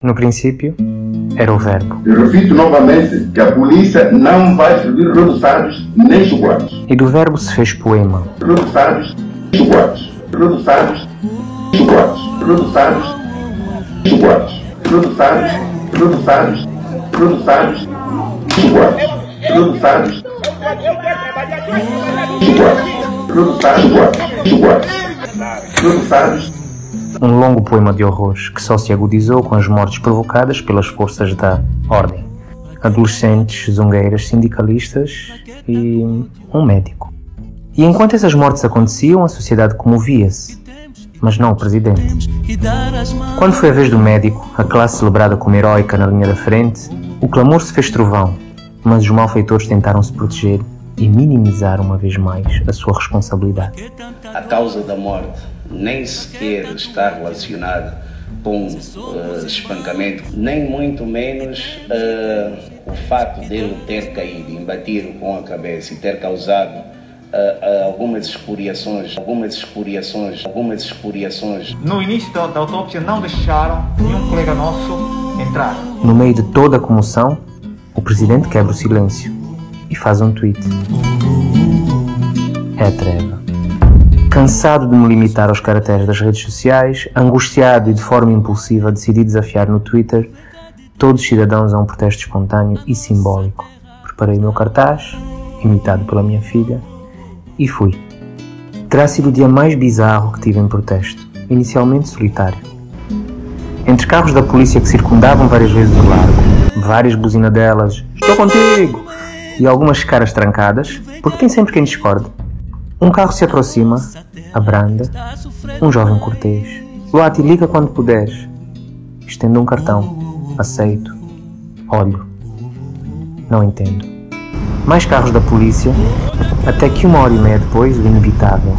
No princípio, era o verbo. Eu repito novamente que a polícia não vai distribuir reduçados nem chocolates. E do verbo se fez poema. Reduçados, chocolates. Reduçados, chocolates. Reduçados, chocolates. Reduçados, reduçados, reduçados, chocolates. Reduçados, chocolates. Reduçados, chocolates. Chocolates. Um longo poema de horrores que só se agudizou com as mortes provocadas pelas forças da ordem. Adolescentes, zungueiras, sindicalistas e um médico. E enquanto essas mortes aconteciam, a sociedade comovia-se, mas não o presidente. Quando foi a vez do médico, a classe celebrada como heroica na linha da frente, o clamor se fez trovão, mas os malfeitores tentaram se proteger e minimizar uma vez mais a sua responsabilidade. A causa da morte nem sequer está relacionada com uh, espancamento, nem muito menos uh, o fato dele ter caído, embatido com a cabeça e ter causado uh, algumas escoriações, algumas escoriações, algumas escoriações. No início da, da autópsia não deixaram nenhum colega nosso entrar. No meio de toda a comoção, o presidente quebra o silêncio e faz um tweet. É a treva. Cansado de me limitar aos caracteres das redes sociais, angustiado e de forma impulsiva, decidi desafiar no Twitter todos os cidadãos a um protesto espontâneo e simbólico. Preparei o meu cartaz, imitado pela minha filha, e fui. Terá sido o dia mais bizarro que tive em protesto, inicialmente solitário. Entre carros da polícia que circundavam várias vezes o largo, várias buzinadelas, estou contigo, e algumas caras trancadas, porque tem sempre quem discorde. Um carro se aproxima, abranda, um jovem cortês. Luati, liga quando puderes. Estendo um cartão. Aceito. Olho. Não entendo. Mais carros da polícia, até que uma hora e meia depois, o inevitável.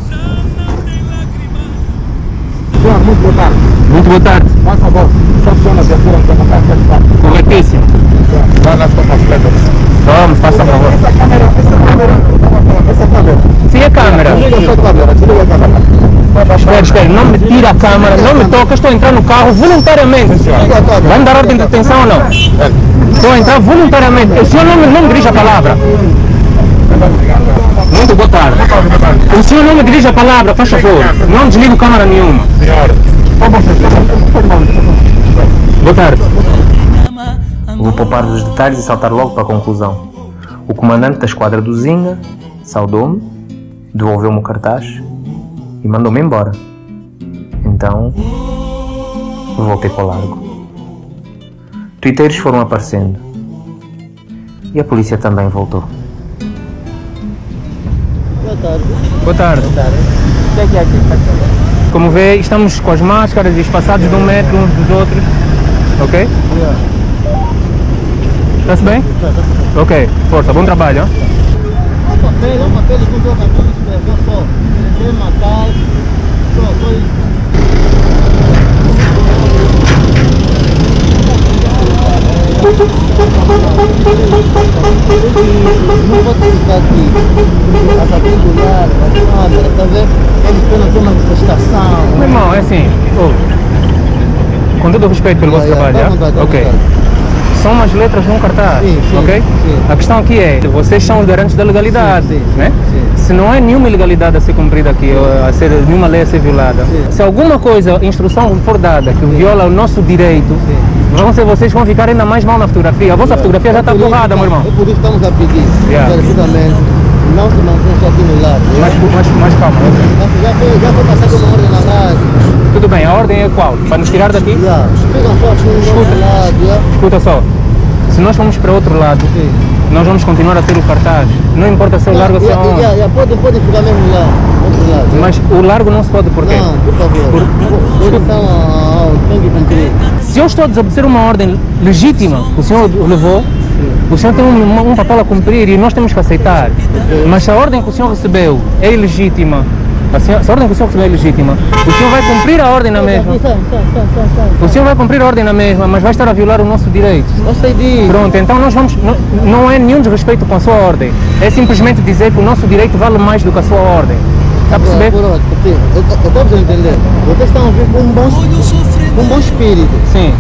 Muito boa tarde. Muito boa tarde. Por favor, só chama a viatura que eu não quero Corretíssimo. Vai na sua panfleta. Vamos, faça favor. Essa câmera, essa câmera, essa câmera. Sim, a câmera. Desliga a sua câmera, desliga a câmera. Espera, espera, não me tira a câmera, não me toca, estou a entrar no carro voluntariamente, senhor. Vai me dar ordem de detenção ou não? Estou a entrar voluntariamente. O senhor não me, não me dirige a palavra. Muito boa tarde. O senhor não me dirige a palavra, faz favor. Não desligo câmera nenhuma. Boa tarde. Vou poupar-vos os detalhes e saltar logo para a conclusão. O comandante da esquadra do Zinga saudou-me, devolveu-me o cartaz e mandou-me embora. Então, voltei para o largo. Twitteiros foram aparecendo. E a polícia também voltou. Boa tarde. Boa tarde. O que é que é aqui? Como vê, estamos com as máscaras e espaçados de um metro uns dos outros. Ok? Está-se bem? Ok, força, bom trabalho. hein? Um papel, um papel com dois cartões de escrever só. Matar. Só, só Não vou te ficar aqui. A tá? Eles estão na uma manifestação. Meu irmão, é assim, ô, com todo o respeito pelo vosso Yeah, yeah, trabalho, tá vontade, tá à ok. vontade. São umas letras num cartaz, Sim, sim, ok? sim. A questão aqui é, vocês são os garantes da legalidade, né? Se não é nenhuma ilegalidade a ser cumprida aqui, a ser, nenhuma lei a ser violada, se alguma coisa, instrução for dada que viola o nosso direito, vão ser vocês que vão ficar ainda mais mal na fotografia. A vossa fotografia já está É por borrada, meu irmão. É por isso que estamos a pedir, Yeah. não se mantém só aqui no lado. Mais, mais, mais calma. Já foi, já foi passado uma ordem na rádio. Tudo bem, a ordem é qual? Para nos tirar daqui? Aqui no lado, já. Escuta só, se nós formos para outro lado, Sim. nós vamos continuar a ter o cartaz. Não importa se é o largo ou se é onde. pode, pode ficar mesmo lá, outro lado. já. Mas o largo não se pode por quê? Não, por favor. Eles estão ao tem que cumprir. Se eu estou a desobedecer uma ordem legítima que o senhor levou, o senhor tem um, um papel a cumprir e nós temos que aceitar. Mas se a ordem que o senhor recebeu é ilegítima, a senhora- se a ordem que o senhor recebeu é legítima, o senhor vai cumprir a ordem na mesma. O senhor vai cumprir a ordem na mesma, mas vai estar a violar o nosso direito. Eu sei disso. Pronto, então nós vamos. Não, não é nenhum desrespeito com a sua ordem. É simplesmente dizer que o nosso direito vale mais do que a sua ordem. Está a perceber? Por outro, porque eu estou a entender. Vocês estão a vir com um bom, com um bom espírito. Sim.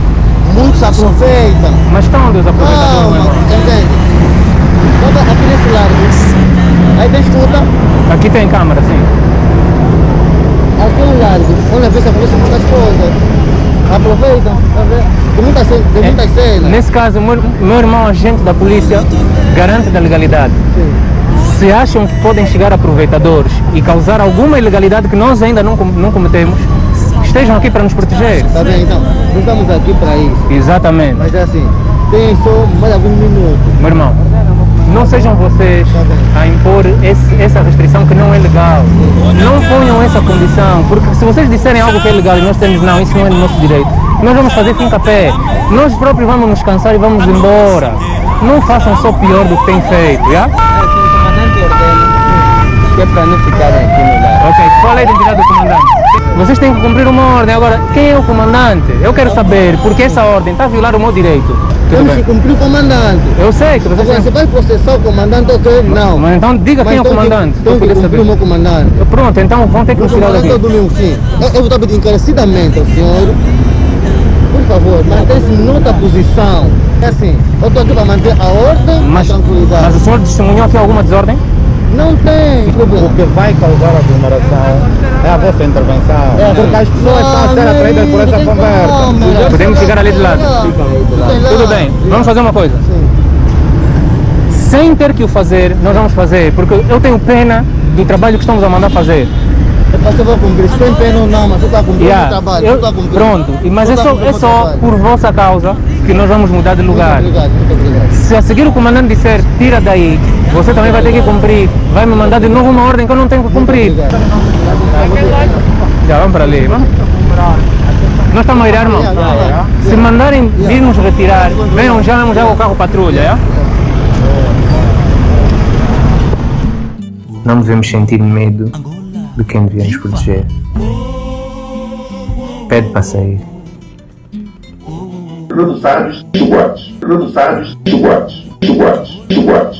muitos aproveitam. Mas estão onde os aproveitadores, meu Calma, irmão? entende? Bota aqui nesse lado. Aí tem escuta, Aqui tem câmera, sim. aqui um lado, onde a pessoa acontece muitas coisas. Aproveitam, tá vendo? Tem muitas, tem muitas cenas. Nesse caso, meu, meu irmão, agente da polícia, garante da legalidade. Se acham que podem chegar aproveitadores e causar alguma ilegalidade que nós ainda não, não cometemos, estejam aqui para nos proteger. Tá bem, então, não estamos aqui para isso. Exatamente. Mas é assim, tem só mais alguns minutos. Meu irmão, não sejam vocês a impor esse- essa restrição que não é legal. Não ponham essa condição, porque se vocês disserem algo que é legal e nós temos, não, isso não é do nosso direito, nós vamos fazer fim a pé. Nós próprios vamos nos cansar e vamos embora. Não façam só pior do que têm feito, já? É assim, o comandante ordena que é para não ficarem aqui no lar. Ok, qual é a identidade do comandante? Vocês têm que cumprir uma ordem. Agora, quem é o comandante? Eu quero saber, porque essa ordem está a violar o meu direito. Tudo Temos que cumprir o comandante. Eu sei que vocês Agora, você vai processar o comandante ou? Não. Mas então diga quem é o então comandante. Tem para eu que cumprir saber. o meu comandante. Pronto, então vão ter que O me tirar é daqui. domingo, sim. Eu, eu vou estar pedindo encarecidamente ao senhor, por favor, mantenha-se noutra posição. É assim, eu estou aqui para manter a ordem Mas, e a tranquilidade. mas o senhor testemunhou aqui alguma desordem? Não tem problema. O que vai causar aglomeração é a vossa intervenção. É, porque as pessoas estão a ser atraídas por essa conversa. Podemos chegar ali de lado. Tudo bem, vamos fazer uma coisa. Sem ter que o fazer, nós vamos fazer, porque eu tenho pena do trabalho que estamos a mandar fazer. Você vai cumprir, se tem pena ou não, mas você está cumprindo Yeah, o trabalho. eu- você tá cumprindo. pronto, mas Você é tá só, é só por vossa causa que nós vamos mudar de lugar. Muito obrigado, muito obrigado. Se a seguir o comandante disser, tira daí, você também vai ter que cumprir, vai me mandar de novo uma ordem que eu não tenho que cumprir. Já, vamos para ali, vamos. Nós estamos a ir, irmão. Se mandarem vir nos retirar, venham já mesmo já com o carro patrulha, já? Não devemos sentir medo de quem devia nos proteger. Pede para sair. Little Sanders, she works. Little Sanders, she works. She works.